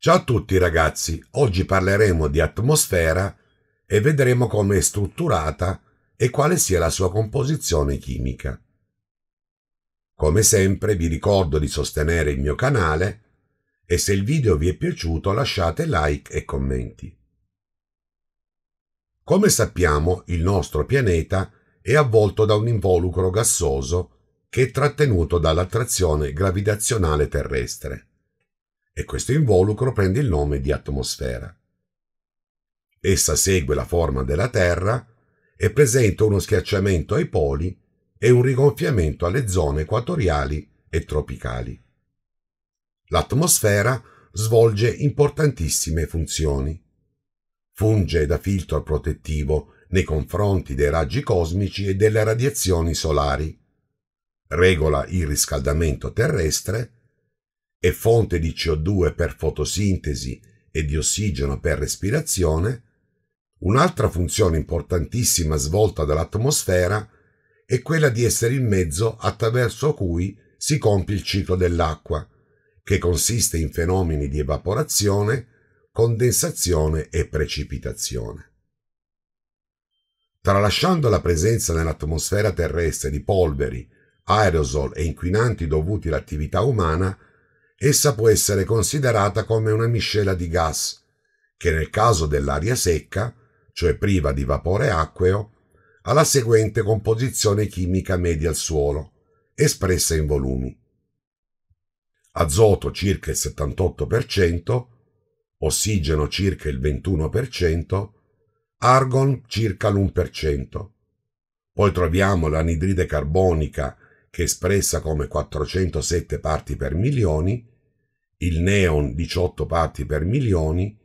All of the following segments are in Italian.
Ciao a tutti ragazzi, oggi parleremo di atmosfera e vedremo come è strutturata e quale sia la sua composizione chimica. Come sempre vi ricordo di sostenere il mio canale e se il video vi è piaciuto lasciate like e commenti. Come sappiamo il nostro pianeta è avvolto da un involucro gassoso che è trattenuto dall'attrazione gravitazionale terrestre e questo involucro prende il nome di atmosfera. Essa segue la forma della Terra e presenta uno schiacciamento ai poli e un rigonfiamento alle zone equatoriali e tropicali. L'atmosfera svolge importantissime funzioni. Funge da filtro protettivo nei confronti dei raggi cosmici e delle radiazioni solari. Regola il riscaldamento terrestre è fonte di CO2 per fotosintesi e di ossigeno per respirazione, un'altra funzione importantissima svolta dall'atmosfera è quella di essere il mezzo attraverso cui si compie il ciclo dell'acqua, che consiste in fenomeni di evaporazione, condensazione e precipitazione. Tralasciando la presenza nell'atmosfera terrestre di polveri, aerosol e inquinanti dovuti all'attività umana, essa può essere considerata come una miscela di gas, che nel caso dell'aria secca, cioè priva di vapore acqueo, ha la seguente composizione chimica media al suolo, espressa in volumi. Azoto circa il 78%, ossigeno circa il 21%, argon circa l'1%. Poi troviamo l'anidride carbonica che è espressa come 407 parti per milioni, il neon 18 parti per milioni,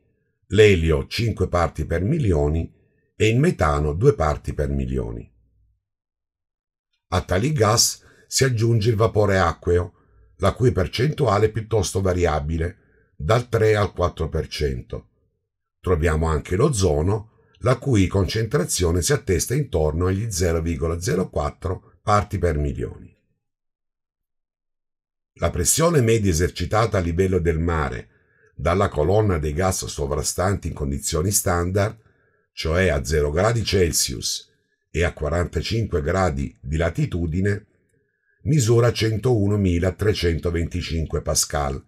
l'elio 5 parti per milioni e il metano 2 parti per milioni. A tali gas si aggiunge il vapore acqueo, la cui percentuale è piuttosto variabile, dal 3 al 4%. Troviamo anche l'ozono, la cui concentrazione si attesta intorno agli 0,04 parti per milioni. La pressione media esercitata a livello del mare dalla colonna dei gas sovrastanti in condizioni standard, cioè a 0 gradi Celsius e a 45 gradi di latitudine, misura 101.325 pascal,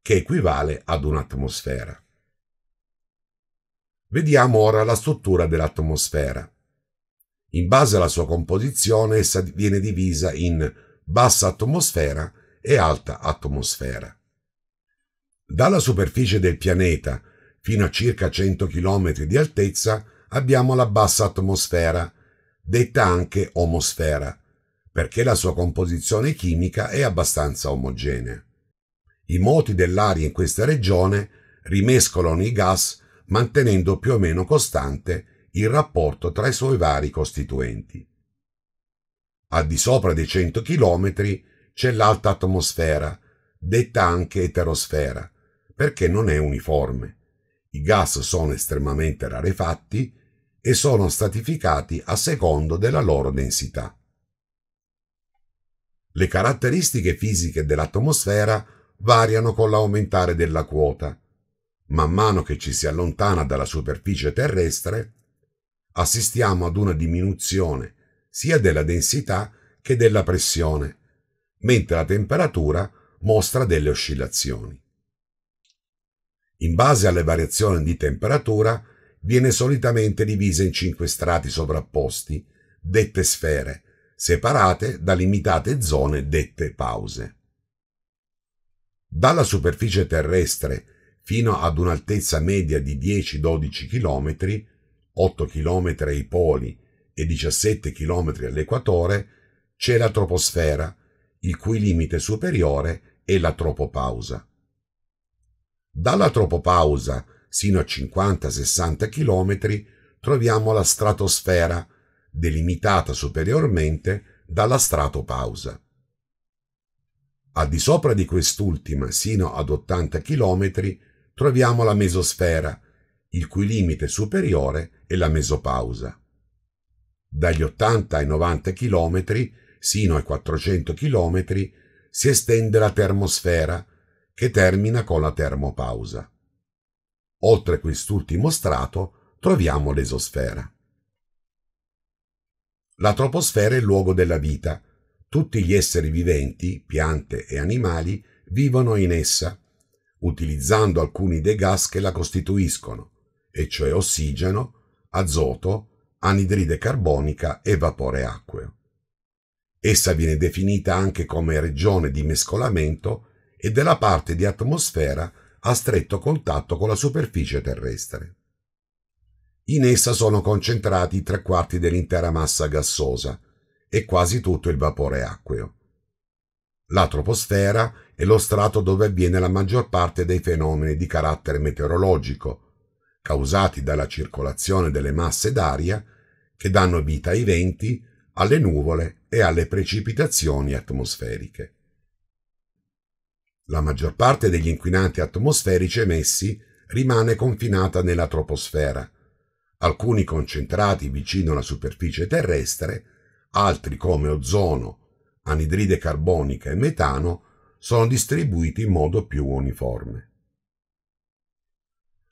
che equivale ad un'atmosfera. Vediamo ora la struttura dell'atmosfera. In base alla sua composizione essa viene divisa in bassa atmosfera e alta atmosfera. Dalla superficie del pianeta fino a circa 100 km di altezza abbiamo la bassa atmosfera, detta anche omosfera, perché la sua composizione chimica è abbastanza omogenea. I moti dell'aria in questa regione rimescolano i gas mantenendo più o meno costante il rapporto tra i suoi vari costituenti. Al di sopra dei 100 km c'è l'alta atmosfera, detta anche eterosfera, perché non è uniforme. I gas sono estremamente rarefatti e sono stratificati a secondo della loro densità. Le caratteristiche fisiche dell'atmosfera variano con l'aumentare della quota. Man mano che ci si allontana dalla superficie terrestre, assistiamo ad una diminuzione sia della densità che della pressione, mentre la temperatura mostra delle oscillazioni. In base alle variazioni di temperatura viene solitamente divisa in cinque strati sovrapposti, dette sfere, separate da limitate zone dette pause. Dalla superficie terrestre fino ad un'altezza media di 10-12 km, 8 km ai poli e 17 km all'equatore, c'è la troposfera, il cui limite superiore è la tropopausa. Dalla tropopausa sino a 50-60 km troviamo la stratosfera, delimitata superiormente dalla stratopausa. Al di sopra di quest'ultima, sino ad 80 km, troviamo la mesosfera, il cui limite superiore è la mesopausa. Dagli 80 ai 90 km sino ai 400 km, si estende la termosfera, che termina con la termopausa. Oltre quest'ultimo strato troviamo l'esosfera. La troposfera è il luogo della vita. Tutti gli esseri viventi, piante e animali, vivono in essa, utilizzando alcuni dei gas che la costituiscono, e cioè ossigeno, azoto, anidride carbonica e vapore acqueo. Essa viene definita anche come regione di mescolamento e della parte di atmosfera a stretto contatto con la superficie terrestre. In essa sono concentrati i tre quarti dell'intera massa gassosa e quasi tutto il vapore acqueo. La troposfera è lo strato dove avviene la maggior parte dei fenomeni di carattere meteorologico, causati dalla circolazione delle masse d'aria che danno vita ai venti, alle nuvole e alle precipitazioni atmosferiche. La maggior parte degli inquinanti atmosferici emessi rimane confinata nella troposfera, alcuni concentrati vicino alla superficie terrestre, altri come ozono, anidride carbonica e metano sono distribuiti in modo più uniforme.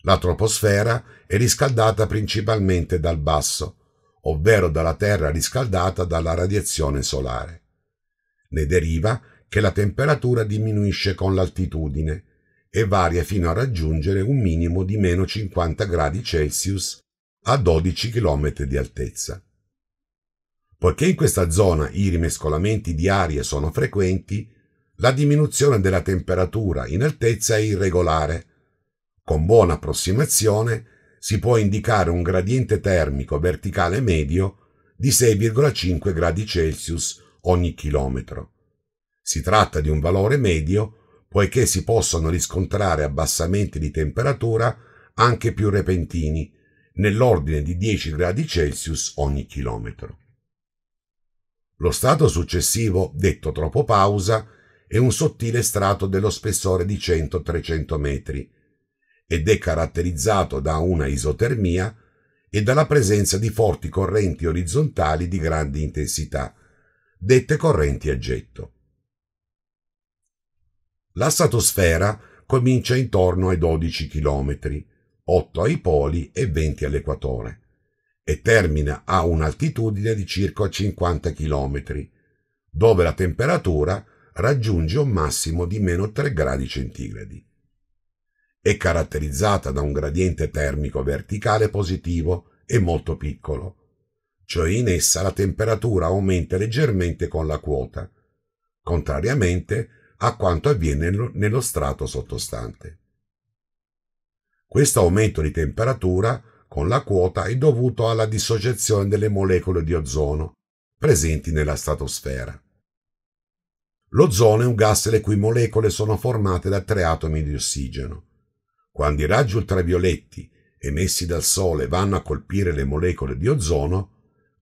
La troposfera è riscaldata principalmente dal basso, ovvero dalla Terra riscaldata dalla radiazione solare. Ne deriva che la temperatura diminuisce con l'altitudine e varia fino a raggiungere un minimo di meno 50 gradi Celsius a 12 km di altezza. Poiché in questa zona i rimescolamenti di aria sono frequenti, la diminuzione della temperatura in altezza è irregolare. Con buona approssimazione si può indicare un gradiente termico verticale medio di 6,5 gradi Celsius ogni chilometro. Si tratta di un valore medio poiché si possono riscontrare abbassamenti di temperatura anche più repentini, nell'ordine di 10 gradi Celsius ogni chilometro. Lo strato successivo, detto tropopausa, è un sottile strato dello spessore di 100-300 metri ed è caratterizzato da una isotermia e dalla presenza di forti correnti orizzontali di grande intensità, dette correnti a getto. La stratosfera comincia intorno ai 12 km, 8 ai poli e 20 all'equatore, e termina a un'altitudine di circa 50 km, dove la temperatura raggiunge un massimo di meno 3 gradi centigradi. È caratterizzata da un gradiente termico verticale positivo e molto piccolo, cioè in essa la temperatura aumenta leggermente con la quota, contrariamente a quanto avviene nello strato sottostante. Questo aumento di temperatura con la quota è dovuto alla dissociazione delle molecole di ozono presenti nella stratosfera. L'ozono è un gas le cui molecole sono formate da tre atomi di ossigeno. Quando i raggi ultravioletti emessi dal Sole vanno a colpire le molecole di ozono,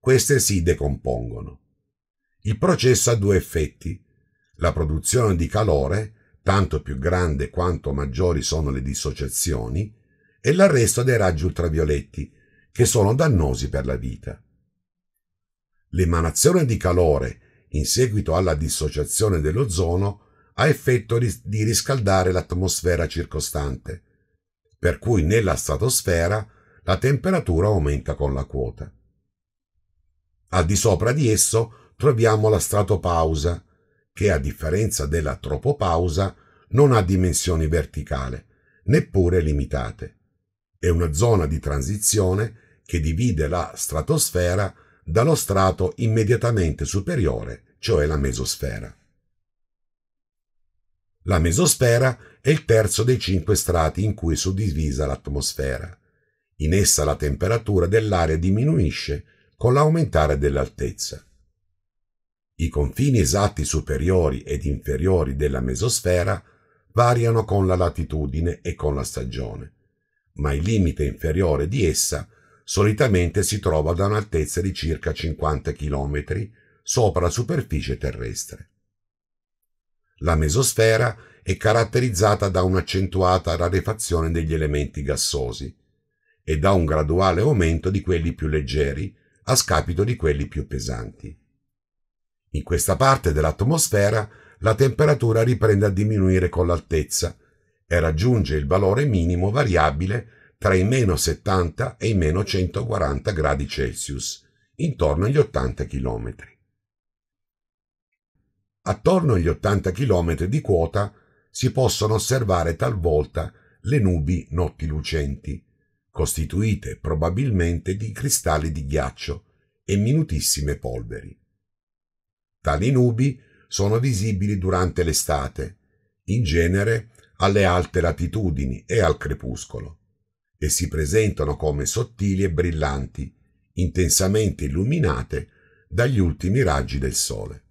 queste si decompongono. Il processo ha due effetti. La produzione di calore, tanto più grande quanto maggiori sono le dissociazioni, e l'arresto dei raggi ultravioletti, che sono dannosi per la vita. L'emanazione di calore in seguito alla dissociazione dell'ozono, ha effetto di riscaldare l'atmosfera circostante, per cui nella stratosfera la temperatura aumenta con la quota. Al di sopra di esso troviamo la stratopausa, che a differenza della tropopausa non ha dimensioni verticali, neppure limitate. È una zona di transizione che divide la stratosfera dallo strato immediatamente superiore, cioè la mesosfera. La mesosfera è il terzo dei cinque strati in cui è suddivisa l'atmosfera. In essa la temperatura dell'aria diminuisce con l'aumentare dell'altezza. I confini esatti superiori ed inferiori della mesosfera variano con la latitudine e con la stagione, ma il limite inferiore di essa solitamente si trova da un'altezza di circa 50 km sopra la superficie terrestre. La mesosfera è caratterizzata da un'accentuata rarefazione degli elementi gassosi e da un graduale aumento di quelli più leggeri a scapito di quelli più pesanti. In questa parte dell'atmosfera la temperatura riprende a diminuire con l'altezza e raggiunge il valore minimo variabile tra i meno 70 e i meno 140 gradi Celsius, intorno agli 80 km. Attorno agli 80 km di quota si possono osservare talvolta le nubi notti lucenti, costituite probabilmente di cristalli di ghiaccio e minutissime polveri. Tali nubi sono visibili durante l'estate, in genere alle alte latitudini e al crepuscolo e si presentano come sottili e brillanti, intensamente illuminate dagli ultimi raggi del sole.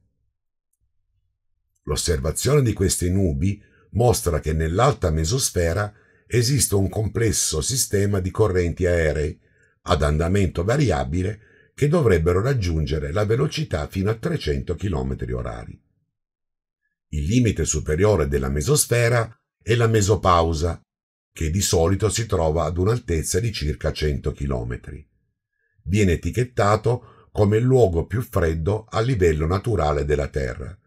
L'osservazione di queste nubi mostra che nell'alta mesosfera esiste un complesso sistema di correnti aerei ad andamento variabile che dovrebbero raggiungere la velocità fino a 300 km orari. Il limite superiore della mesosfera è la mesopausa, che di solito si trova ad un'altezza di circa 100 km. Viene etichettato come il luogo più freddo a livello naturale della Terra,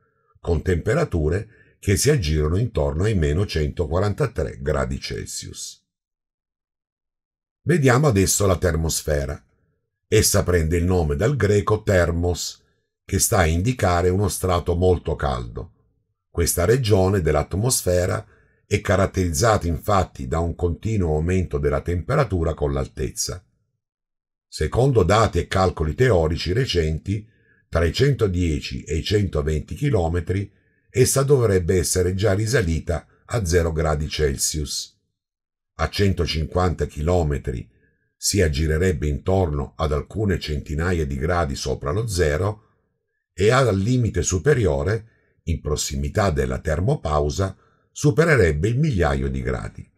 con temperature che si aggirano intorno ai meno 143 gradi Celsius. Vediamo adesso la termosfera. Essa prende il nome dal greco thermos, che sta a indicare uno strato molto caldo. Questa regione dell'atmosfera è caratterizzata infatti da un continuo aumento della temperatura con l'altezza. Secondo dati e calcoli teorici recenti, tra i 110 e i 120 km, essa dovrebbe essere già risalita a 0 gradi Celsius. A 150 km si aggirerebbe intorno ad alcune centinaia di gradi sopra lo zero e al limite superiore, in prossimità della termopausa, supererebbe il migliaio di gradi.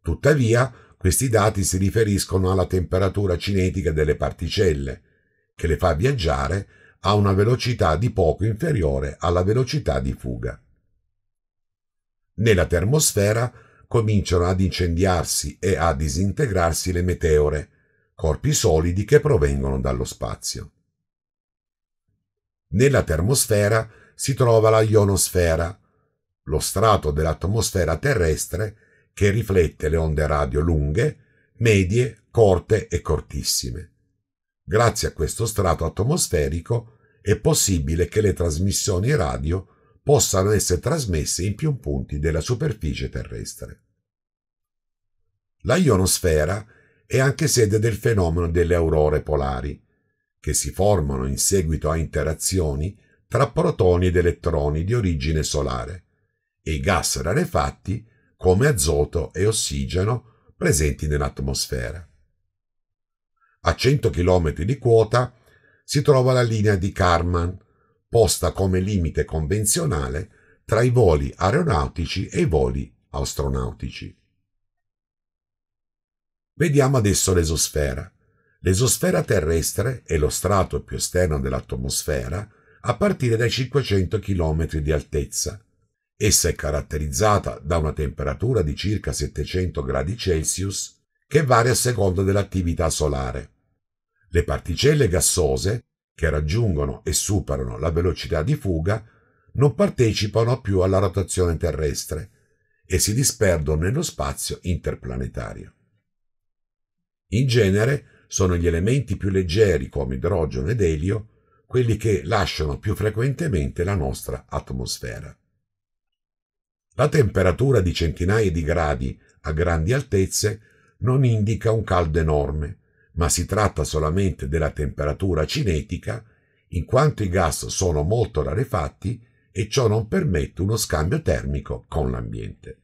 Tuttavia, questi dati si riferiscono alla temperatura cinetica delle particelle, che le fa viaggiare a una velocità di poco inferiore alla velocità di fuga. Nella termosfera cominciano ad incendiarsi e a disintegrarsi le meteore, corpi solidi che provengono dallo spazio. Nella termosfera si trova la ionosfera, lo strato dell'atmosfera terrestre che riflette le onde radio lunghe, medie, corte e cortissime. Grazie a questo strato atmosferico è possibile che le trasmissioni radio possano essere trasmesse in più punti della superficie terrestre. La ionosfera è anche sede del fenomeno delle aurore polari, che si formano in seguito a interazioni tra protoni ed elettroni di origine solare, e gas rarefatti come azoto e ossigeno presenti nell'atmosfera. A 100 km di quota si trova la linea di Karman, posta come limite convenzionale tra i voli aeronautici e i voli astronautici. Vediamo adesso l'esosfera. L'esosfera terrestre è lo strato più esterno dell'atmosfera a partire dai 500 km di altezza Essa è caratterizzata da una temperatura di circa 700 gradi Celsius che varia a seconda dell'attività solare. Le particelle gassose, che raggiungono e superano la velocità di fuga, non partecipano più alla rotazione terrestre e si disperdono nello spazio interplanetario. In genere sono gli elementi più leggeri come idrogeno ed elio quelli che lasciano più frequentemente la nostra atmosfera. La temperatura di centinaia di gradi a grandi altezze non indica un caldo enorme, ma si tratta solamente della temperatura cinetica, in quanto i gas sono molto rarefatti e ciò non permette uno scambio termico con l'ambiente.